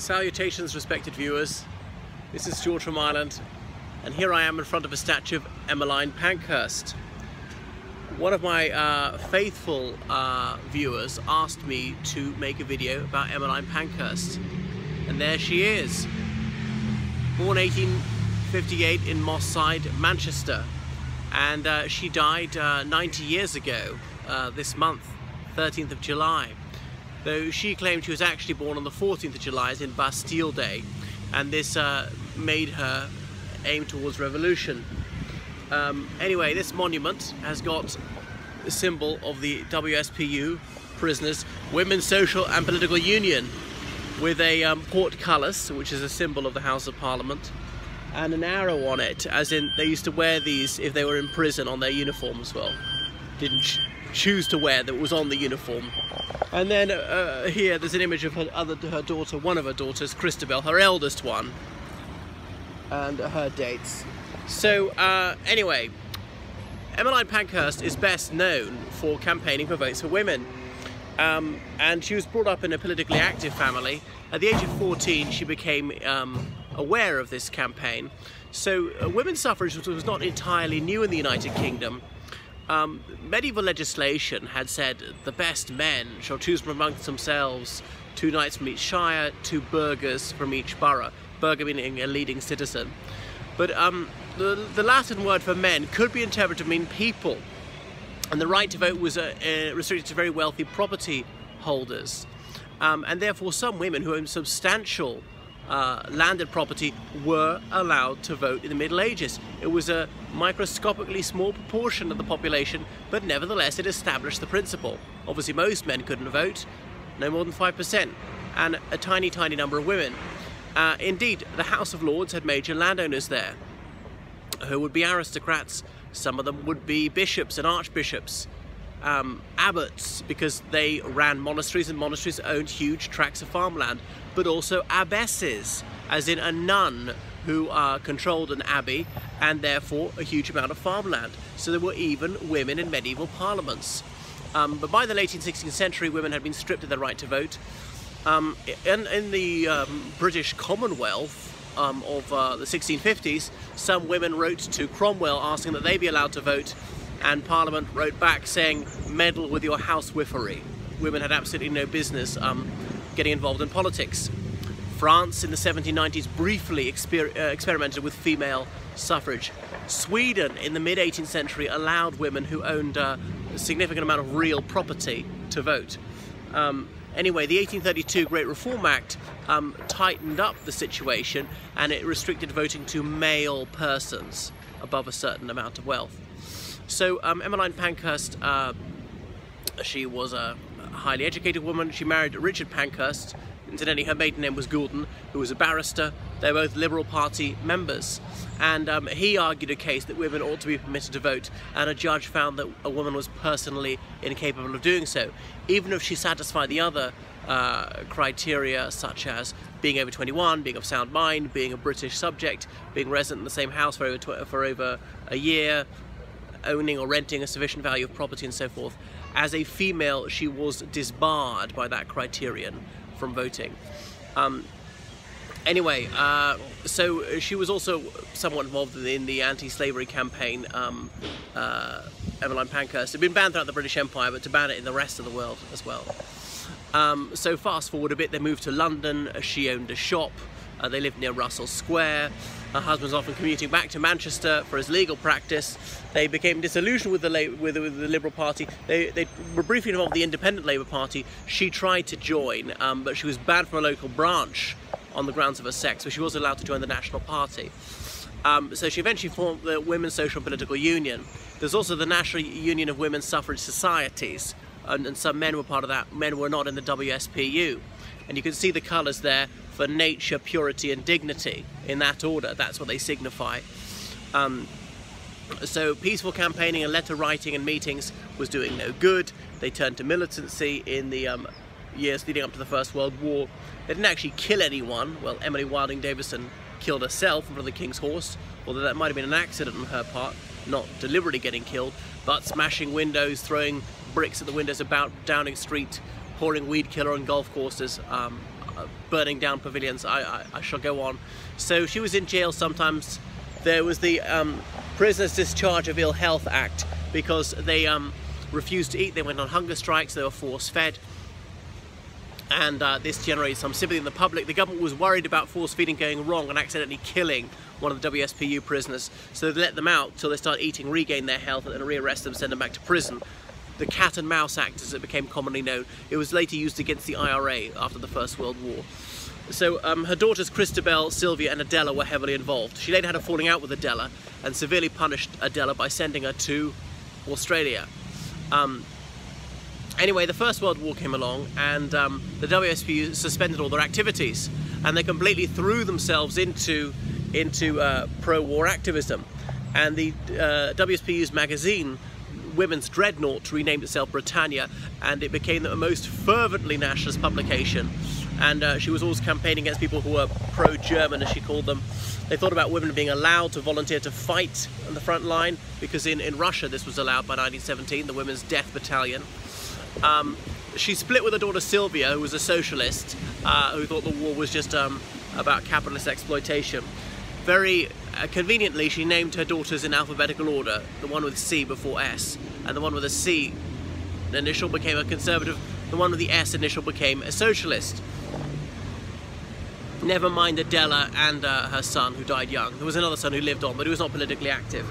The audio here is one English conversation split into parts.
Salutations respected viewers, this is George from Ireland and here I am in front of a statue of Emmeline Pankhurst. One of my uh, faithful uh, viewers asked me to make a video about Emmeline Pankhurst and there she is. Born 1858 in Moss Side, Manchester and uh, she died uh, 90 years ago uh, this month, 13th of July though she claimed she was actually born on the 14th of July as in Bastille Day and this uh, made her aim towards revolution. Um, anyway, this monument has got the symbol of the WSPU prisoners, Women's Social and Political Union with a um, portcullis, which is a symbol of the House of Parliament, and an arrow on it, as in they used to wear these if they were in prison on their uniform as Well, didn't ch choose to wear that was on the uniform. And then uh, here there's an image of her other her daughter, one of her daughters, Christabel, her eldest one, and her dates. So uh, anyway, Emmeline Pankhurst is best known for campaigning for votes for women. Um, and she was brought up in a politically active family. At the age of 14, she became um, aware of this campaign. So uh, women's suffrage was not entirely new in the United Kingdom. Um, medieval legislation had said the best men shall choose from amongst themselves two knights from each shire, two burghers from each borough, burgher meaning a leading citizen. But um, the, the, Latin word for men could be interpreted to mean people, and the right to vote was uh, uh, restricted to very wealthy property holders. Um, and therefore some women who owned substantial uh, landed property were allowed to vote in the Middle Ages. It was a microscopically small proportion of the population, but nevertheless it established the principle. Obviously most men couldn't vote, no more than 5%, and a tiny, tiny number of women. Uh, indeed, the House of Lords had major landowners there, who would be aristocrats, some of them would be bishops and archbishops, um, abbots because they ran monasteries and monasteries owned huge tracts of farmland, but also abbesses, as in a nun who uh, controlled an abbey and therefore a huge amount of farmland. So there were even women in medieval parliaments. Um, but by the late 16th century, women had been stripped of their right to vote. Um, in, in, the um, British Commonwealth um, of uh, the 1650s, some women wrote to Cromwell asking that they be allowed to vote and Parliament wrote back saying, meddle with your housewifery. Women had absolutely no business um, getting involved in politics. France in the 1790s briefly exper uh, experimented with female suffrage. Sweden in the mid-18th century allowed women who owned uh, a significant amount of real property to vote. Um, anyway, the 1832 Great Reform Act um, tightened up the situation and it restricted voting to male persons above a certain amount of wealth. So um, Emmeline Pankhurst, uh, she was a highly educated woman. She married Richard Pankhurst. Incidentally, her maiden name was Goulden, who was a barrister. They're both Liberal Party members. And um, he argued a case that women ought to be permitted to vote, and a judge found that a woman was personally incapable of doing so, even if she satisfied the other uh, criteria such as being over 21, being of sound mind, being a British subject, being resident in the same house for over, for over a year, owning or renting a sufficient value of property and so forth. As a female, she was disbarred by that criterion from voting. Um, anyway, uh, so she was also somewhat involved in the anti-slavery campaign. Um, uh, Emmeline Pankhurst had been banned throughout the British Empire, but to ban it in the rest of the world as well. Um, so fast forward a bit, they moved to London. She owned a shop. Uh, they lived near Russell Square. Her husband's often commuting back to Manchester for his legal practice. They became disillusioned with the, with, with the Liberal Party. They, they, were briefly involved with the Independent Labour Party. She tried to join, um, but she was banned from a local branch on the grounds of her sex, but she was allowed to join the National Party. Um, so she eventually formed the Women's Social and Political Union. There's also the National Union of Women's Suffrage Societies, and, and some men were part of that. Men were not in the WSPU. And you can see the colours there for nature, purity and dignity in that order. That's what they signify. Um, so peaceful campaigning and letter writing and meetings was doing no good. They turned to militancy in the um, years leading up to the First World War. They didn't actually kill anyone. Well, Emily Wilding Davison killed herself in front of the King's horse, although that might have been an accident on her part, not deliberately getting killed, but smashing windows, throwing bricks at the windows about Downing Street, pouring weed killer on golf courses, um, burning down pavilions. I, I, I, shall go on. So she was in jail sometimes. There was the um, Prisoners Discharge of Ill Health Act because they um, refused to eat. They went on hunger strikes. They were force fed. And uh, this generated some sympathy in the public. The government was worried about force feeding going wrong and accidentally killing one of the WSPU prisoners. So they let them out till they start eating, regain their health, and then rearrest them, send them back to prison the Cat and Mouse Act, as it became commonly known. It was later used against the IRA after the First World War. So um, her daughters Christabel, Sylvia and Adela were heavily involved. She later had a falling out with Adela and severely punished Adela by sending her to Australia. Um, anyway, the First World War came along and um, the WSPU suspended all their activities and they completely threw themselves into, into uh, pro-war activism. And the uh, WSPU's magazine women's dreadnought renamed itself Britannia and it became the most fervently nationalist publication and uh, she was always campaigning against people who were pro-German as she called them. They thought about women being allowed to volunteer to fight on the front line because in, in Russia this was allowed by 1917, the Women's Death Battalion. Um, she split with her daughter Sylvia, who was a socialist, uh, who thought the war was just um, about capitalist exploitation. Very uh, conveniently, she named her daughters in alphabetical order, the one with C before S, and the one with a C initial became a conservative, the one with the S initial became a socialist. Never mind Adela and uh, her son, who died young. There was another son who lived on, but he was not politically active.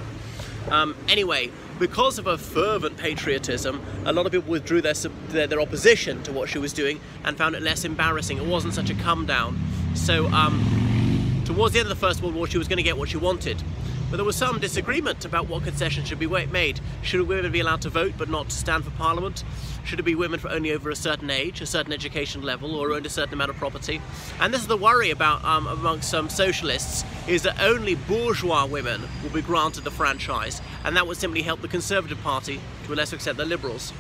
Um, anyway, because of her fervent patriotism, a lot of people withdrew their, their, their, opposition to what she was doing and found it less embarrassing. It wasn't such a come down. So um, Towards the end of the First World War, she was going to get what she wanted. But there was some disagreement about what concessions should be made. Should women be allowed to vote but not to stand for Parliament? Should it be women for only over a certain age, a certain education level, or owned a certain amount of property? And this is the worry about um, amongst some socialists, is that only bourgeois women will be granted the franchise, and that would simply help the Conservative Party to a lesser extent the Liberals.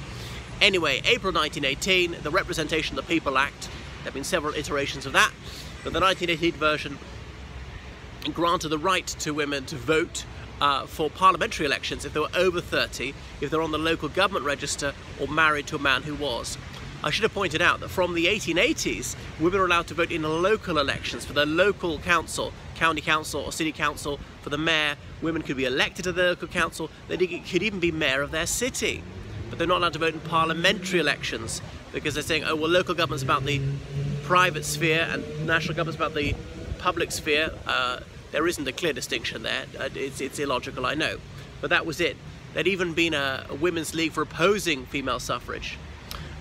Anyway, April 1918, the Representation of the People Act, there have been several iterations of that, but the 1918 version granted the right to women to vote uh, for parliamentary elections if they were over 30, if they're on the local government register or married to a man who was. I should have pointed out that from the 1880s, women were allowed to vote in local elections for their local council, county council or city council, for the mayor. Women could be elected to the local council. They could even be mayor of their city. But they're not allowed to vote in parliamentary elections because they're saying, oh, well, local government's about the private sphere and national government's about the public sphere, uh, there isn't a clear distinction there. Uh, it's, it's, illogical, I know. But that was it. There'd even been a, a women's league for opposing female suffrage.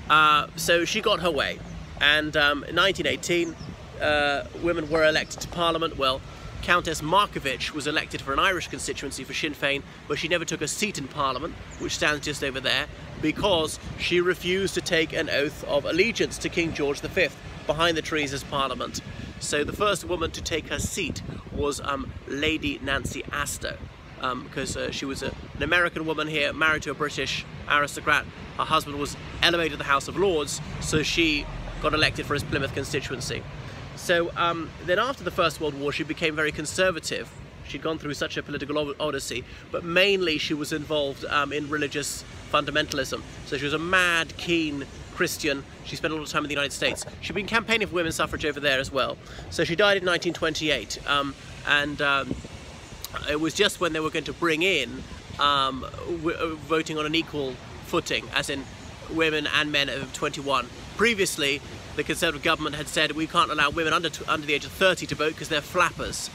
Uh, so she got her way. And um, in 1918, uh, women were elected to Parliament. Well, Countess Markievicz was elected for an Irish constituency for Sinn Féin, but she never took a seat in Parliament, which stands just over there, because she refused to take an oath of allegiance to King George V behind the trees as Parliament. So the first woman to take her seat was um, Lady Nancy Astor, because um, uh, she was a, an American woman here, married to a British aristocrat. Her husband was elevated to the House of Lords, so she got elected for his Plymouth constituency. So um, then after the First World War, she became very conservative. She'd gone through such a political odyssey, but mainly she was involved um, in religious fundamentalism. So she was a mad, keen Christian. She spent a lot of time in the United States. She'd been campaigning for women's suffrage over there as well. So she died in 1928, um, and um, it was just when they were going to bring in um, uh, voting on an equal footing, as in women and men of 21. Previously, the Conservative government had said we can't allow women under, under the age of 30 to vote because they're flappers.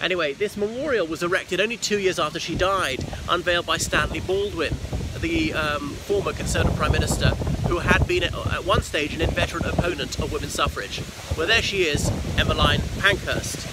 Anyway, this memorial was erected only two years after she died, unveiled by Stanley Baldwin, the um, former Conservative Prime Minister, who had been at, one stage an inveterate opponent of women's suffrage. Well, there she is, Emmeline Pankhurst.